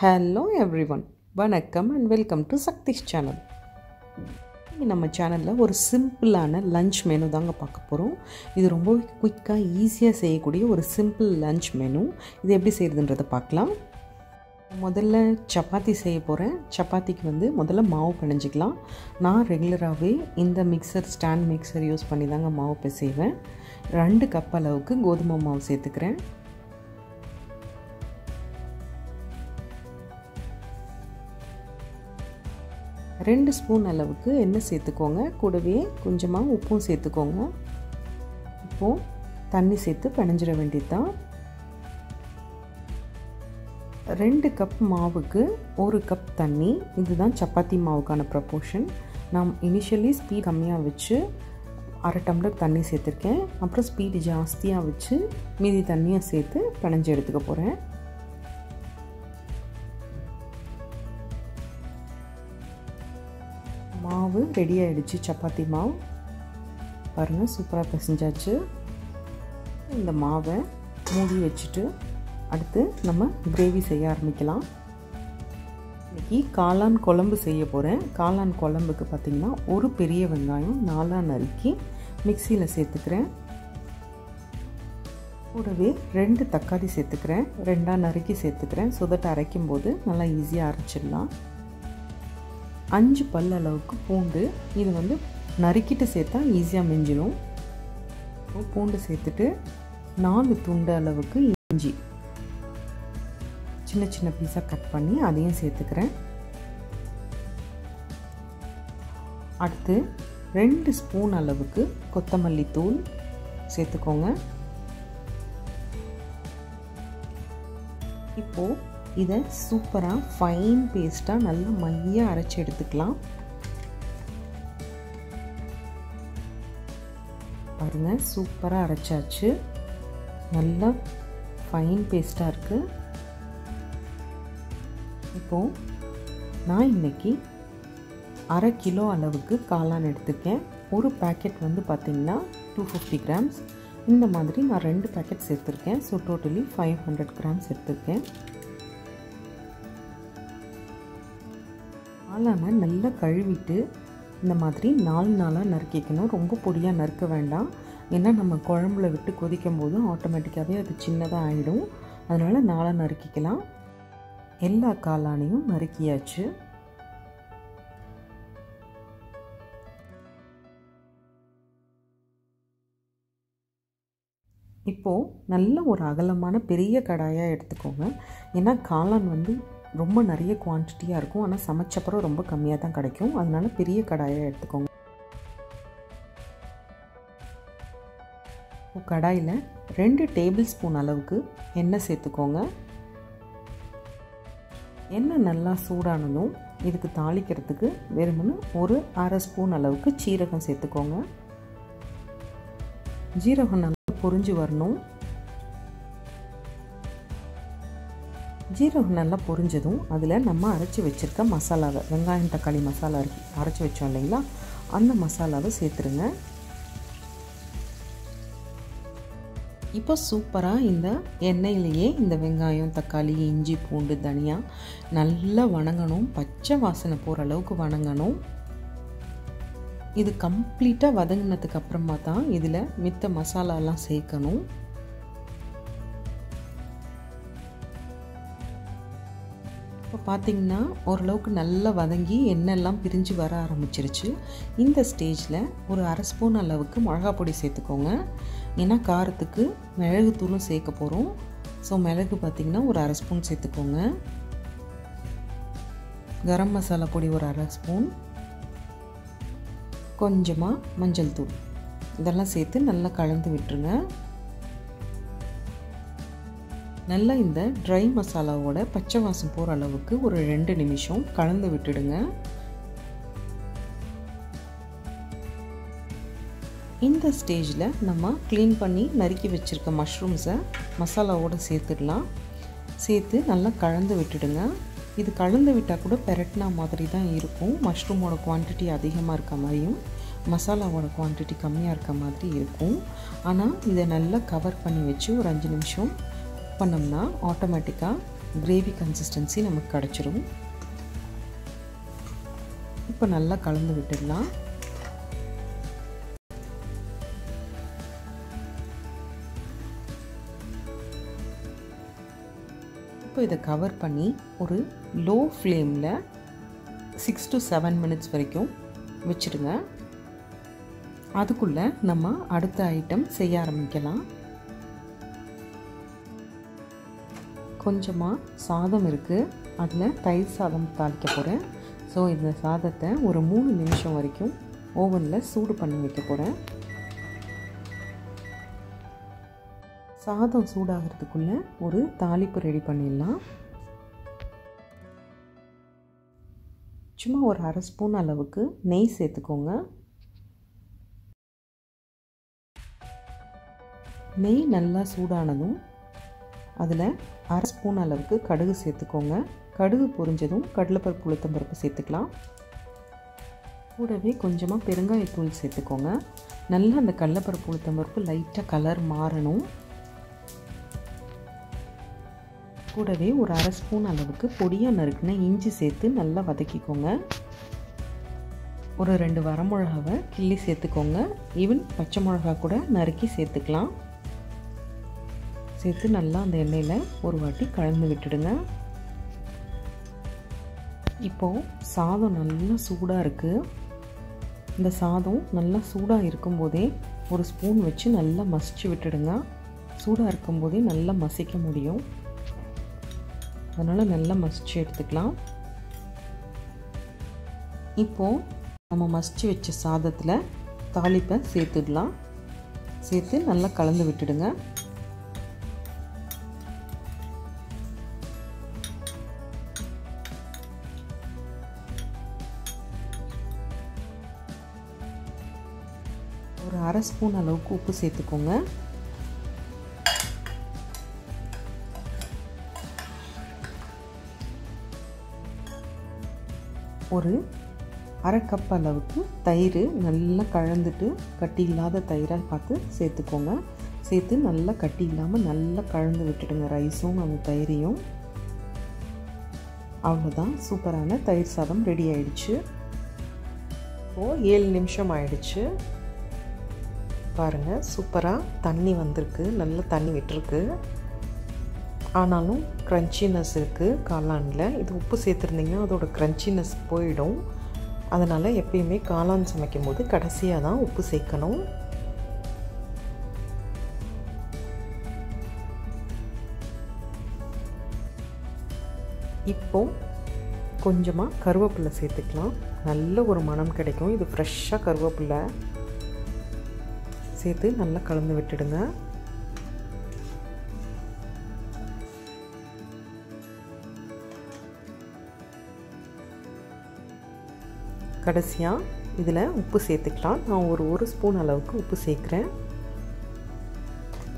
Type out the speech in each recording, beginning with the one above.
Hello everyone வணக்கம் and welcome to Sakthish channel நம்ம சேனலில் ஒரு சிம்பிளான லஞ்ச் மெனு தாங்க பார்க்க போகிறோம் இது ரொம்ப குயிக்காக ஈஸியாக செய்யக்கூடிய ஒரு சிம்பிள் லஞ்ச் மெனு இது எப்படி செய்கிறதுன்றதை பார்க்கலாம். முதல்ல சப்பாத்தி செய்ய போகிறேன் சப்பாத்திக்கு வந்து முதல்ல மாவு பிணைஞ்சிக்கலாம். நான் ரெகுலராகவே இந்த மிக்சர் ஸ்டாண்ட் மிக்சர் யூஸ் பண்ணி தாங்க மாவு செய்வேன் ரெண்டு கப் அளவுக்கு கோதுமை மாவு சேர்த்துக்கிறேன். ரெண்டு ஸ்பூன் அளவுக்கு எண்ணெய் சேர்த்துக்கோங்க. கூடவே கொஞ்சமாக உப்பும் சேர்த்துக்கோங்க. இப்போது தண்ணி சேர்த்து பிணைஞ்சிட வேண்டியது தான் ரெண்டு கப் மாவுக்கு ஒரு கப் தண்ணி. இதுதான் சப்பாத்தி மாவுக்கான ப்ரப்போர்ஷன் நான் இனிஷியலி ஸ்பீட் கம்மியாக வச்சு அரை டம்ளர் தண்ணி சேர்த்துருக்கேன். அப்புறம் ஸ்பீடு ஜாஸ்தியாக வச்சு மீதி தண்ணியை சேர்த்து பிணைஞ்சு எடுத்துக்க போகிறேன் மாவு ரெடி ஆகிடுச்சு சப்பாத்தி மாவு. பாருங்கள் சூப்பராக பிசைஞ்சாச்சு. இந்த மாவை மூடி வச்சுட்டு அடுத்து நம்ம கிரேவி செய்ய ஆரம்பிக்கலாம். இன்றைக்கி காளான் குழம்பு செய்ய போகிறேன் காளான் குழம்புக்கு பார்த்திங்கன்னா ஒரு பெரிய வெங்காயம் நாலாக நறுக்கி மிக்சியில் சேர்த்துக்கிறேன். கூடவே ரெண்டு தக்காளி சேர்த்துக்கிறேன். ரெண்டாக நறுக்கி சேர்த்துக்கிறேன். சுதட்டை அரைக்கும் போது நல்லா ஈஸியாக அரைச்சிடலாம். அஞ்சு பல் அளவுக்கு பூண்டு. இது வந்து நறுக்கிட்டு சேர்த்தா ஈஸியாக மிஞ்சிடும் பூண்டு சேர்த்துட்டு நாலு துண்டு அளவுக்கு இஞ்சி. சின்ன சின்ன பீஸாக கட் பண்ணி அதையும் சேர்த்துக்கிறேன். அடுத்து ரெண்டு ஸ்பூன் அளவுக்கு கொத்தமல்லி தூள் சேர்த்துக்கோங்க. இப்போது இதை சூப்பராக ஃபைன் பேஸ்ட்டாக நல்லா மையாக அரைச்சி எடுத்துக்கலாம். பாருங்கள் சூப்பராக அரைச்சாச்சு. நல்லா ஃபைன் பேஸ்ட்டாக இருக்குது இப்போது நான் இன்றைக்கி அரை கிலோ அளவுக்கு காளான் எடுத்துக்கேன். ஒரு பேக்கெட் வந்து பார்த்திங்கன்னா டூ ஃபிஃப்டி கிராம்ஸ் இந்த மாதிரி நான் ரெண்டு பேக்கெட் சேர்த்துருக்கேன். So totally five hundred grams எடுத்துருக்கேன். காளானை நல்லா கழுவிட்டு இந்த மாதிரி நாலு நாளாக நறுக்கிக்கணும். ரொம்ப பொடியாக நறுக்க வேண்டாம். ஏன்னா நம்ம குழம்புல விட்டு கொதிக்கும் போது ஆட்டோமேட்டிக்காகவே அது சின்னதாக ஆகிடும் அதனால் நாளாக நறுக்கிக்கலாம். எல்லா காளானையும் நறுக்கியாச்சு. இப்போது நல்ல ஒரு அகலமான பெரிய கடாயாக எடுத்துக்கோங்க. ஏன்னா காளான் வந்து ரொம்ப நிறைய குவான்டிட்டியாக இருக்கும். ஆனால் சமைச்சப்பறம் ரொம்ப கம்மியாக தான் கிடைக்கும். அதனால் பெரிய கடாயாக எடுத்துக்கோங்க. கடாயில் ரெண்டு டேபிள் ஸ்பூன் அளவுக்கு எண்ணெய் சேர்த்துக்கோங்க. எண்ணெய் நல்லா சூடானதும் இதுக்கு தாளிக்கிறதுக்கு வெறுமனு ஒரு அரை ஸ்பூன் அளவுக்கு சீரகம் சேர்த்துக்கோங்க. ஜீரகம் நல்லா பொறிஞ்சு வரணும். ஜீரகம் நல்லா பொரிஞ்சதும் அதில் நம்ம அரைச்சி வச்சுருக்க மசாலாவை வெங்காயம் தக்காளி மசாலா அரைச்சி வச்சோம் இல்லைங்களா? அந்த மசாலாவை சேர்த்துருங்க. இப்போ சூப்பராக இந்த எண்ணெயிலேயே இந்த வெங்காயம் தக்காளி இஞ்சி பூண்டு தனியா நல்லா வணங்கணும். பச்சை வாசனை போகிற அளவுக்கு வணங்கணும். இது கம்ப்ளீட்டாக வதங்கினதுக்கு அப்புறமா தான் இதில் மித்த மசாலாலாம் சேர்க்கணும். பார்த்திங்கன்னா ஓரளவுக்கு நல்லா வதங்கி எண்ணெய்லாம் பிரிஞ்சு வர ஆரம்பிச்சிருச்சு. இந்த ஸ்டேஜில் ஒரு அரை ஸ்பூன் அளவுக்கு மிளகா பொடி சேர்த்துக்கோங்க. ஏன்னா காரத்துக்கு மிளகுத்தூளும் சேர்க்க போகிறோம் ஸோ மிளகு பார்த்திங்கன்னா ஒரு அரை ஸ்பூன் சேர்த்துக்கோங்க. கரம் மசாலா பொடி ஒரு அரை ஸ்பூன். கொஞ்சமாக மஞ்சள் தூள். இதெல்லாம் சேர்த்து நல்லா கலந்து விட்டுருங்க. நல்லா இந்த ட்ரை மசாலாவோட பச்சை வாசம் போகிற அளவுக்கு ஒரு ரெண்டு நிமிஷம் கலந்து விட்டுடுங்க. இந்த ஸ்டேஜில் நம்ம க்ளீன் பண்ணி நறுக்கி வச்சுருக்க மஷ்ரூம்ஸை மசாலாவோடு சேர்த்துடலாம். சேர்த்து நல்லா கலந்து விட்டுடுங்க. இது கலந்து விட்டால் கூட பெரட்டினா மாதிரி தான் இருக்கும். மஷ்ரூமோட குவான்டிட்டி அதிகமாக இருக்க மாதிரியும் மசாலாவோட குவான்டிட்டி கம்மியாக இருக்க மாதிரி இருக்கும். ஆனால் இதை நல்லா கவர் பண்ணி வச்சு ஒரு அஞ்சு நிமிஷம் பண்ணோம்னா ஆட்டோமேட்டிக்காக கிரேவி கன்சிஸ்டன்சி நமக்கு கிடச்சிரும். இப்போ நல்லா கலந்து விட்டுடலாம். இப்போ இதை கவர் பண்ணி ஒரு லோ ஃப்ளேமில் சிக்ஸ் டு செவன் மினிட்ஸ் வரைக்கும் வச்சுருங்க அதுக்குள்ளே நம்ம அடுத்த ஐட்டம் செய்ய ஆரம்பிக்கலாம். கொஞ்சமாக சாதம் இருக்குது அதில் தயிர் சாதம் தாளிக்க போகிறேன் ஸோ இந்த சாதத்தை ஒரு மூணு நிமிஷம் வரைக்கும் ஓவனில் சூடு பண்ணி வைக்க போகிறேன் சாதம் சூடாகிறதுக்குள்ளே ஒரு தாளிப்பு ரெடி பண்ணிடலாம். சும்மா ஒரு அரை ஸ்பூன் அளவுக்கு நெய் சேர்த்துக்கோங்க. நெய் நல்லா சூடானதும் அதில் அரை ஸ்பூன் அளவுக்கு கடுகு சேர்த்துக்கோங்க. கடுகு பொரிஞ்சதும் கடலைப்பருப்பு உளுத்தம்பருப்பு சேர்த்துக்கலாம். கூடவே கொஞ்சமாக பெருங்காயத்தூள் சேர்த்துக்கோங்க. நல்லா அந்த கடலைப்பருப்பு உளுத்தம்பருப்பு லைட்டாக கலர் மாறணும். கூடவே ஒரு அரை ஸ்பூன் அளவுக்கு பொடியாக நறுக்குன இஞ்சி சேர்த்து நல்லா வதக்கிக்கோங்க. ஒரு ரெண்டு வரமிளகாவை கிள்ளி சேர்த்துக்கோங்க. ஈவன் பச்சை மிளகா கூட நறுக்கி சேர்த்துக்கலாம். சேர்த்து நல்லா அந்த எண்ணெயில் ஒரு வாட்டி கலந்து விட்டுடுங்க. இப்போது சாதம் நல்லா சூடாக இருக்குது இந்த சாதம் நல்லா சூடாக இருக்கும்போதே ஒரு ஸ்பூன் வச்சு நல்லா மசிச்சு விட்டுடுங்க. சூடாக இருக்கும்போதே நல்லா மசிக்க முடியும். அதனால் நல்லா மசிச்சு எடுத்துக்கலாம். இப்போது நம்ம மசிச்சு வச்ச சாதத்தில் தாளிப்பை சேர்த்துடலாம். சேர்த்து நல்லா கலந்து விட்டுடுங்க. அரை ஸ்பூன் அளவுக்கு உப்பு சேர்த்துக்கோங்க. ஒரு அரை கப் அளவுக்கு தயிர் நல்லா கலந்துட்டு கட்டி இல்லாத தயிராக பார்த்து சேர்த்துக்கோங்க. சேர்த்து நல்லா கட்டி இல்லாமல் நல்லா கலந்து விட்டுடுங்க ரைஸும் அந்த தயிரையும். அவ்வளோதான் சூப்பரான தயிர் சாதம் ரெடி ஆயிடுச்சு. இப்போது ஏழு நிமிஷம் ஆயிடுச்சு. பாருங்கள் சூப்பராக தண்ணி வந்திருக்கு நல்ல தண்ணி விட்டுருக்கு. ஆனாலும் க்ரன்ச்சினஸ் இருக்குது காளானில். இது உப்பு சேர்த்துருந்திங்கன்னா அதோடய க்ரன்ச்சினஸ் போயிடும். அதனால் எப்பயுமே காளான் சமைக்கும் போது கடைசியாக தான் உப்பு சேர்க்கணும். இப்போ கொஞ்சமாக கருவேப்பிலை சேர்த்துக்கலாம். நல்ல ஒரு மனம் கிடைக்கும். இது ஃப்ரெஷ்ஷாக கருவேப்பிலை. சேர்த்து நல்லா கலந்து விட்டுடுங்க. கடைசியாக இதில் உப்பு சேர்த்துக்கலாம். நான் ஒரு ஒரு ஸ்பூன் அளவுக்கு உப்பு சேர்க்குறேன்.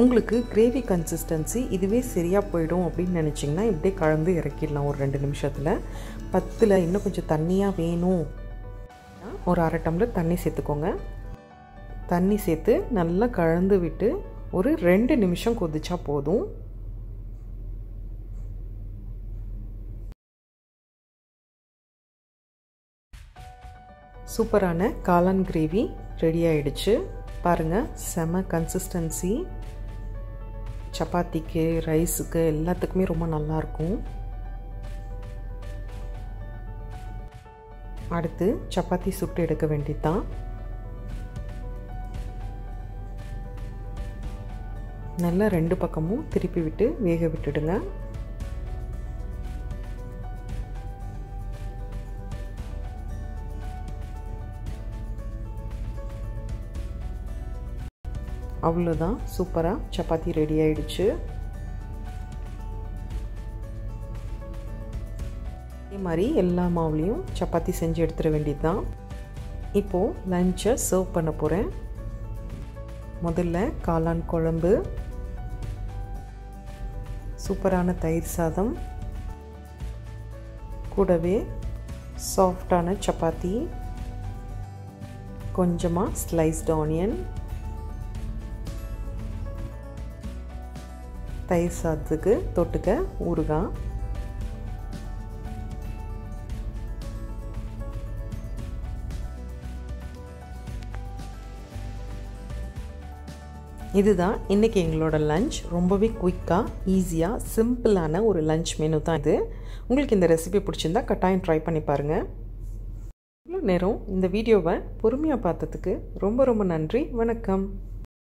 உங்களுக்கு கிரேவி கன்சிஸ்டன்சி இதுவே சரியாக போயிடும் அப்படின்னு நினச்சிங்கன்னா இப்படியே கலந்து இறக்கிடலாம் ஒரு ரெண்டு நிமிஷத்தில். பத்தில் இன்னும் கொஞ்சம் தண்ணியாக வேணும். ஒரு அரை டம்ளர் தண்ணி சேர்த்துக்கோங்க. தண்ணி சேர்த்து நல்லா கலந்து விட்டு ஒரு ரெண்டு நிமிஷம் கொதிச்சா போதும். சூப்பரான காளான் கிரேவி ரெடி ஆயிடுச்சு. பாருங்கள் செம கன்சிஸ்டன்சி சப்பாத்திக்கு ரைஸுக்கு எல்லாத்துக்குமே ரொம்ப நல்லாயிருக்கும். அடுத்து சப்பாத்தி சுட்டு எடுக்க வேண்டியதான் நல்லா ரெண்டு பக்கமும் திருப்பி விட்டு வேக விட்டுடுங்க. அவ்வளோதான் சூப்பராக சப்பாத்தி ரெடி ஆயிடுச்சு. இதே மாதிரி எல்லா மாவுலேயும் சப்பாத்தி செஞ்சு எடுத்துட வேண்டியது தான் இப்போது லஞ்சை சர்வ் பண்ண போகிறேன் முதல்ல காளான் குழம்பு. சூப்பரான தயிர் சாதம். கூடவே சாஃப்டான சப்பாத்தி. கொஞ்சமாக ஸ்லைஸ்ட் ஆனியன் தயிர் சாதத்துக்கு தொட்டுக்க ஊறுகாய். இதுதான் இன்றைக்கி எங்களோட லஞ்ச் ரொம்பவே குயிக்காக ஈஸியாக சிம்பிளான ஒரு லஞ்ச் மெனு தான் இது. உங்களுக்கு இந்த ரெசிபி பிடிச்சிருந்தா கட்டாயம் ட்ரை பண்ணி பாருங்கள் இவ்வளோ நேரம் இந்த வீடியோவை பொறுமையாக பார்த்ததுக்கு ரொம்ப ரொம்ப நன்றி. வணக்கம்.